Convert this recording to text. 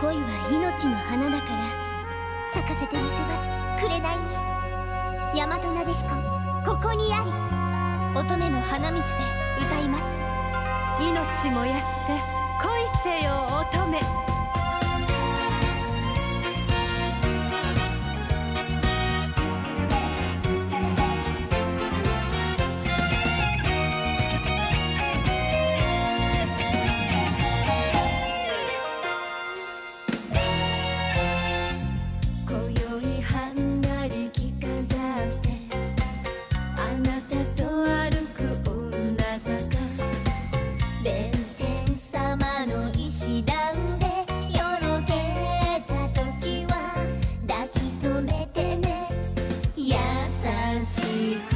恋は命の花だから咲かせてみせます。紅に。大和なでしこ。ここにあり。乙女の花道で歌います。命燃やして恋せよ。secret.